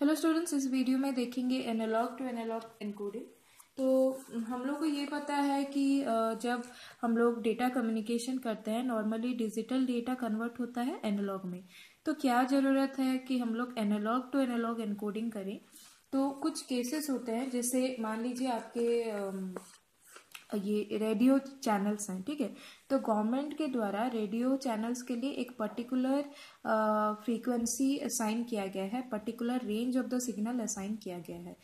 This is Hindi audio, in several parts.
हेलो स्टूडेंट्स इस वीडियो में देखेंगे एनालॉग टू एनालॉग एनकोडिंग तो हम लोग को ये पता है कि जब हम लोग डेटा कम्युनिकेशन करते हैं नॉर्मली डिजिटल डेटा कन्वर्ट होता है एनालॉग में. तो क्या ज़रूरत है कि हम लोग एनालॉग टू एनालॉग एनकोडिंग करें? तो कुछ केसेस होते हैं, जैसे मान लीजिए आपके ये रेडियो चैनल्स हैं, ठीक है? तो गवर्नमेंट के द्वारा रेडियो चैनल्स के लिए एक पर्टिकुलर फ्रीक्वेंसी असाइन किया गया है particular range of the signal assign किया गया है।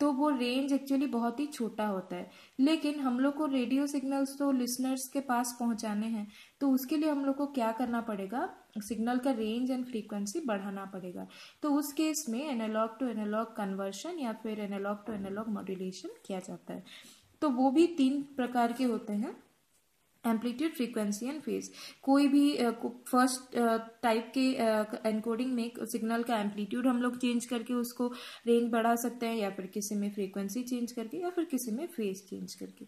तो वो रेंज एक्चुअली बहुत ही छोटा होता है। लेकिन हम लोग को रेडियो सिग्नल्स तो लिसनर्स के पास पहुँचाने हैं तो उसके लिए हम लोग को क्या करना पड़ेगा? सिग्नल का रेंज एंड फ्रीक्वेंसी बढ़ाना पड़ेगा। तो उस केस में एनालॉग टू एनालॉग कन्वर्शन या फिर एनालॉग टू एनालॉग मॉड्यूलेशन किया जाता है। तो वो भी तीन प्रकार के होते हैं एम्पलीट्यूड फ्रीक्वेंसी एंड फ़ेज़ कोई भी फ़र्स्ट टाइप के एनकोडिंग में सिग्नल का एम्पलीट्यूड हम लोग चेंज करके उसको रेंज बढ़ा सकते हैं या फिर किसी में फ्रीक्वेंसी चेंज करके या फिर किसी में फ़ेज़ चेंज करके।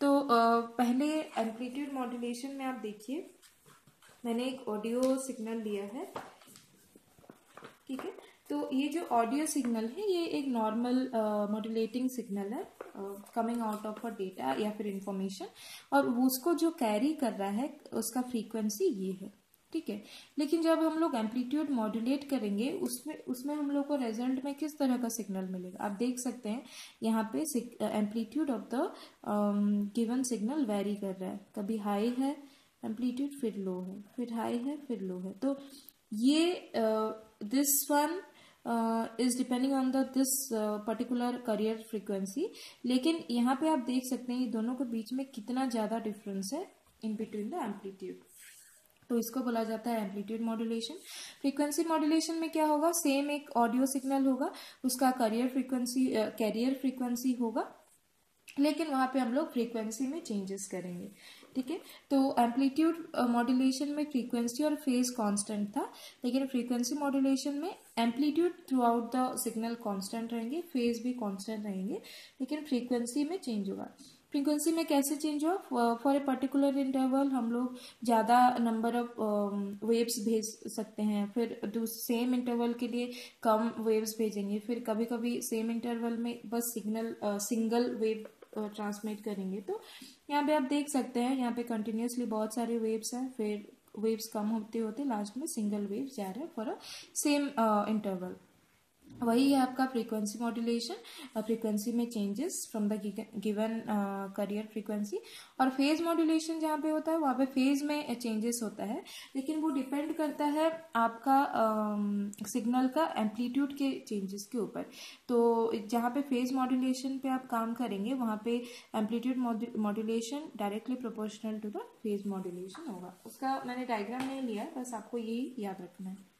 तो uh, पहले एम्पलीट्यूड मॉड्यूलेशन में आप देखिए। मैंने एक ऑडियो सिग्नल लिया है। ठीक है? तो ये जो ऑडियो सिग्नल है, ये एक नॉर्मल मॉड्यूलेटिंग सिग्नल है coming out of a data या फिर इंफॉर्मेशन और उसको जो कैरी कर रहा है, उसका फ्रीक्वेंसी ये है, ठीक है? लेकिन जब हम लोग एम्पलीट्यूड मॉड्यूलेट करेंगे, उसमें उसमें हम लोग को रिज़ल्ट में किस तरह का सिग्नल मिलेगा? आप देख सकते हैं, यहाँ पे amplitude of the given signal vary कर रहा है। कभी हाई है एम्पलीट्यूड फिर लो है, फिर हाई है, फिर लो है। तो ये this one is on the this uh, particular carrier frequency. लेकिन यहाँ पे आप देख सकते हैं ये दोनों के बीच में कितना ज़्यादा डिफरेंस है इन बिटवीन द एम्पलीट्यूड तो इसको बोला जाता है एम्पलीट्यूड मॉड्यूलेशन फ्रीक्वेंसी मॉड्यूलेशन में क्या होगा? सेम एक ऑडियो सिग्नल होगा उसका करियर फ्रीक्वेंसी कैरियर फ्रीक्वेंसी होगा लेकिन वहाँ पे हम लोग फ्रीक्वेंसी में चेंजेस करेंगे, ठीक है? तो एम्पलीट्यूड मॉड्यूलेशन में फ्रीक्वेंसी और फ़ेज़ कांस्टेंट था, लेकिन फ्रीक्वेंसी मॉड्यूलेशन में amplitude throughout the signal constant रहेंगे फ़ेज़ भी कांस्टेंट रहेंगे, लेकिन फ्रीक्वेंसी में चेंज होगा। फ्रीक्वेंसी में कैसे चेंज हुआ? फॉर ए पर्टिकुलर इंटरवल हम लोग ज़्यादा नंबर ऑफ़ वेव्स भेज सकते हैं, फिर सेम इंटरवल के लिए कम वेव्स भेजेंगे, फिर कभी कभी सेम इंटरवल में बस सिग्नल सिंगल वेव ट्रांसमिट करेंगे। तो यहाँ पे आप देख सकते हैं, यहाँ पे कंटिन्यूसली बहुत सारे वेव्स हैं। फिर वेव्स कम होते होते लास्ट में सिंगल वेव्स जा रहे हैं फॉर अ सेम इंटरवल वही है आपका फ्रीक्वेंसी मॉड्यूलेशन फ्रीक्वेंसी में changes from the given carrier frequency और फ़ेज़ मॉड्यूलेशन जहाँ पे होता है वहाँ पे फ़ेज़ में चेंजेस होता है। लेकिन वो डिपेंड करता है आपका सिग्नल uh, का एम्पलीट्यूड के चेंजेस के ऊपर। तो जहाँ पे फ़ेज़ मॉड्यूलेशन पे आप काम करेंगे वहाँ पे amplitude modulation directly proportional to the phase modulation होगा। उसका मैंने डायग्राम नहीं लिया बस आपको यही याद रखना है।